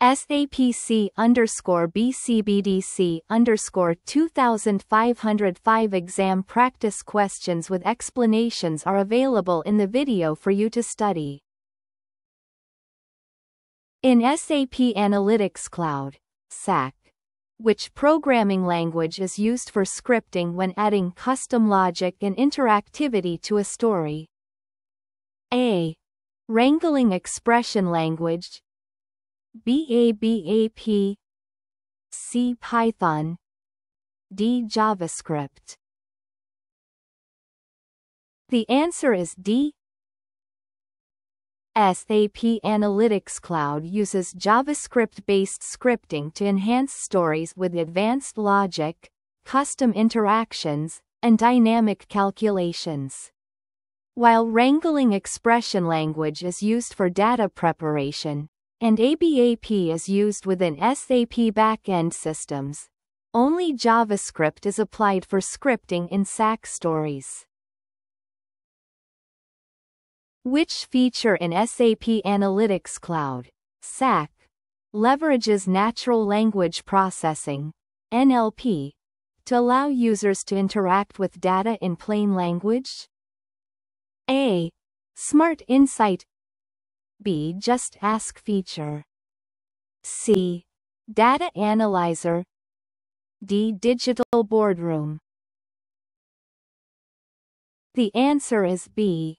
SAPC underscore BCBDC underscore 2505 exam practice questions with explanations are available in the video for you to study. In SAP Analytics Cloud, SAC, which programming language is used for scripting when adding custom logic and interactivity to a story. A. Wrangling Expression Language BABAP C Python D JavaScript The answer is D SAP Analytics Cloud uses JavaScript-based scripting to enhance stories with advanced logic, custom interactions, and dynamic calculations. While wrangling expression language is used for data preparation, and ABAP is used within SAP backend systems. Only JavaScript is applied for scripting in SAC stories. Which feature in SAP Analytics Cloud, SAC, leverages natural language processing, NLP, to allow users to interact with data in plain language? A. Smart Insight B. Just Ask feature. C. Data Analyzer. D. Digital Boardroom. The answer is B.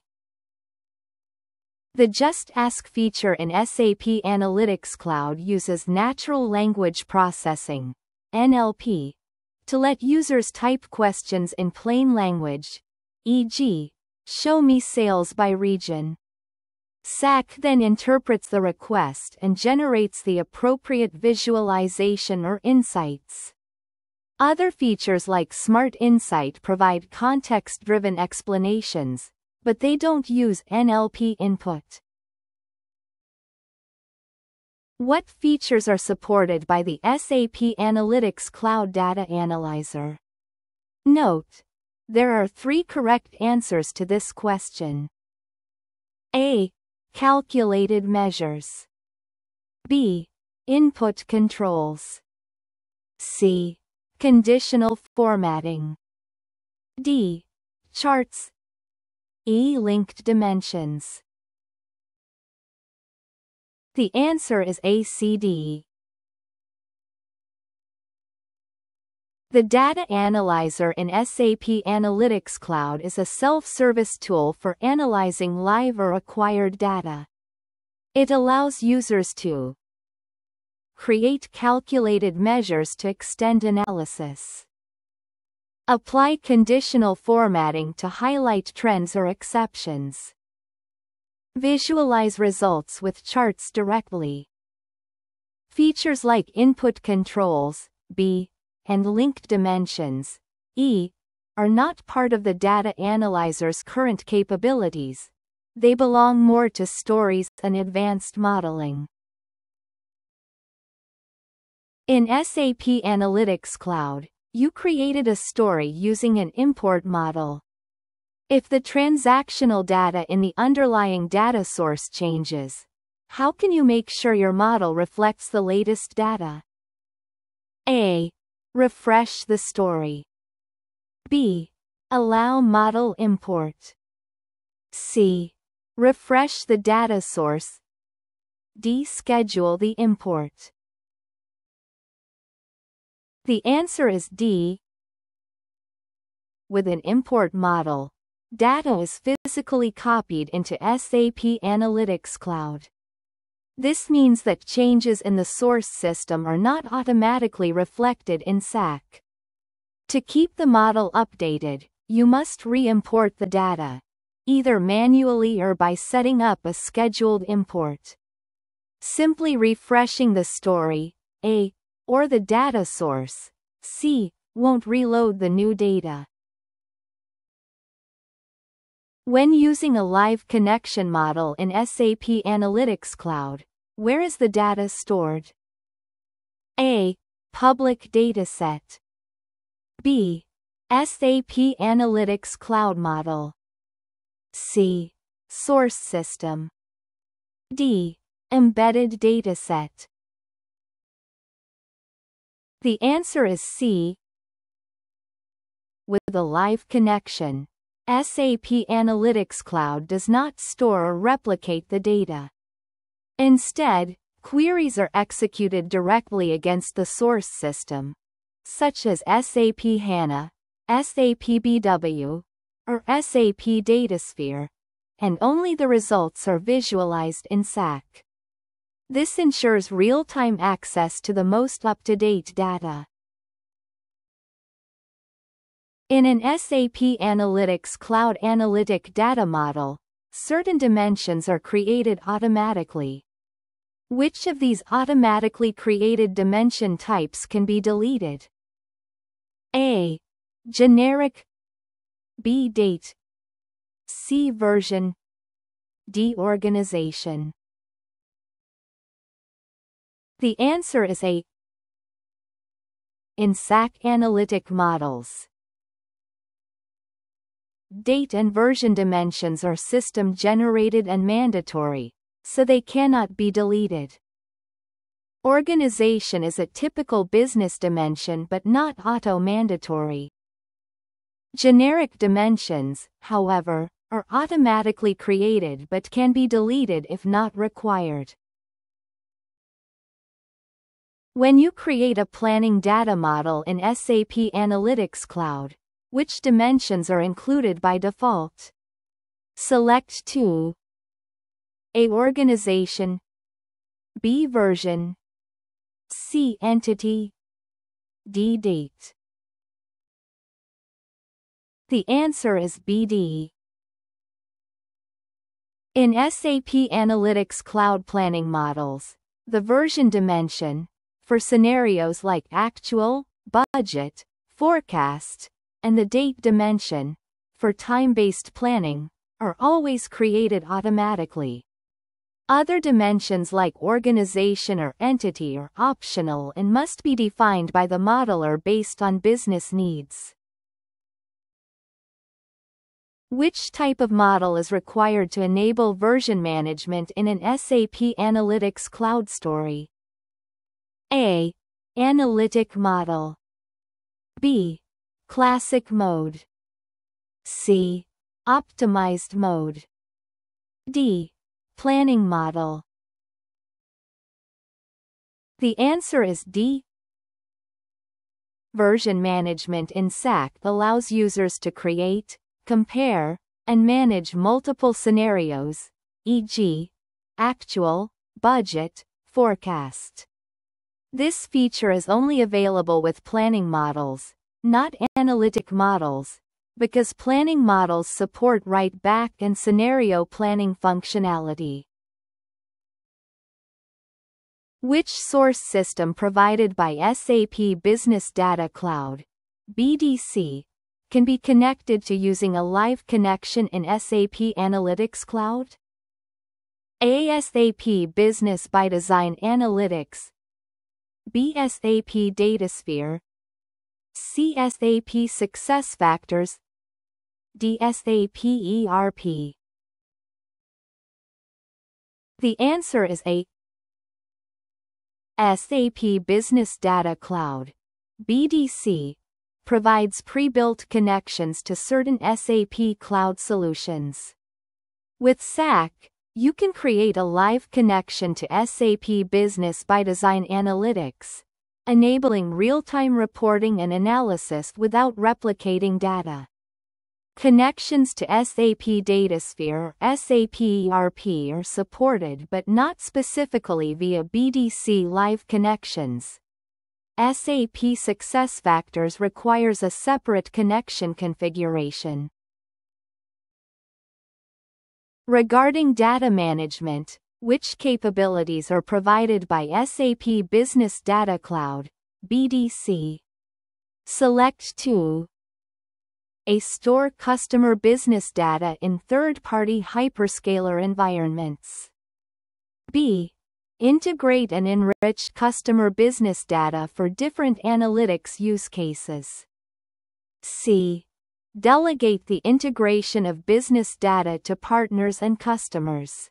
The Just Ask feature in SAP Analytics Cloud uses natural language processing, NLP, to let users type questions in plain language, e.g., show me sales by region. SAC then interprets the request and generates the appropriate visualization or insights. Other features like Smart Insight provide context-driven explanations, but they don't use NLP input. What features are supported by the SAP Analytics Cloud Data Analyzer? Note. There are three correct answers to this question. A. Calculated measures. B. Input controls. C. Conditional formatting. D. Charts. E. Linked dimensions. The answer is ACD. The Data Analyzer in SAP Analytics Cloud is a self-service tool for analyzing live or acquired data. It allows users to create calculated measures to extend analysis. Apply conditional formatting to highlight trends or exceptions. Visualize results with charts directly. Features like input controls, B, and linked dimensions, E, are not part of the data analyzer's current capabilities. They belong more to stories and advanced modeling. In SAP Analytics Cloud, you created a story using an import model. If the transactional data in the underlying data source changes, how can you make sure your model reflects the latest data? A. Refresh the story. B. Allow model import. C. Refresh the data source. D. Schedule the import. The answer is D. With an import model, data is physically copied into SAP Analytics Cloud. This means that changes in the source system are not automatically reflected in SAC. To keep the model updated, you must re-import the data, either manually or by setting up a scheduled import. Simply refreshing the story, A, or the data source, C, won't reload the new data. When using a live connection model in SAP Analytics Cloud, where is the data stored? A. Public dataset. B. SAP Analytics Cloud Model. C. Source system. D. Embedded dataset. The answer is C. With a live connection, SAP Analytics Cloud does not store or replicate the data. Instead, queries are executed directly against the source system, such as SAP HANA, SAP BW, or SAP DataSphere, and only the results are visualized in SAC. This ensures real-time access to the most up-to-date data. In an SAP Analytics Cloud Analytic Data Model, certain dimensions are created automatically. Which of these automatically created dimension types can be deleted? A. Generic B. Date C. Version D. Organization The answer is A. In SAC analytic models Date and version dimensions are system-generated and mandatory, so they cannot be deleted. Organization is a typical business dimension but not auto-mandatory. Generic dimensions, however, are automatically created but can be deleted if not required. When you create a planning data model in SAP Analytics Cloud, which dimensions are included by default? Select 2. A organization B version C entity D date The answer is BD. In SAP Analytics Cloud Planning Models, the version dimension, for scenarios like actual, budget, forecast, and the date dimension, for time-based planning, are always created automatically. Other dimensions like organization or entity are optional and must be defined by the modeler based on business needs. Which type of model is required to enable version management in an SAP Analytics Cloud Story? A. Analytic model. B. Classic mode. C. Optimized mode. D. Planning model. The answer is D. Version management in SAC allows users to create, compare, and manage multiple scenarios, e.g., actual, budget, forecast. This feature is only available with planning models, not analytic models, because planning models support write-back and scenario planning functionality. Which source system provided by SAP Business Data Cloud, BDC, can be connected to using a live connection in SAP Analytics Cloud? ASAP Business by Design Analytics BSAP DataSphere CSAP SuccessFactors DSAP ERP The answer is A. SAP Business Data Cloud BDC provides pre-built connections to certain SAP cloud solutions. With SAC, you can create a live connection to SAP Business by Design Analytics, enabling real-time reporting and analysis without replicating data. Connections to SAP DataSphere or SAP ERP are supported but not specifically via BDC Live connections. SAP SuccessFactors requires a separate connection configuration. Regarding data management, which capabilities are provided by SAP Business Data Cloud, BDC. Select 2. A store customer business data in third-party hyperscaler environments. B. Integrate and enrich customer business data for different analytics use cases. C. Delegate the integration of business data to partners and customers.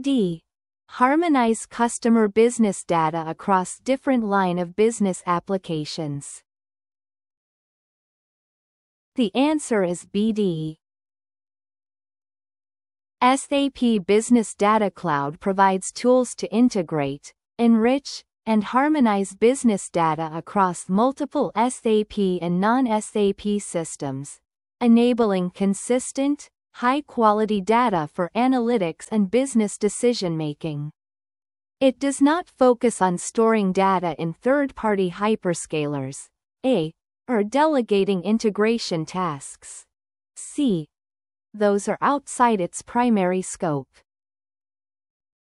D. Harmonize customer business data across different line of business applications. The answer is BD. SAP Business Data Cloud provides tools to integrate, enrich, and harmonize business data across multiple SAP and non-SAP systems, enabling consistent, high-quality data for analytics and business decision-making. It does not focus on storing data in third-party hyperscalers, A, or delegating integration tasks. C. Those are outside its primary scope.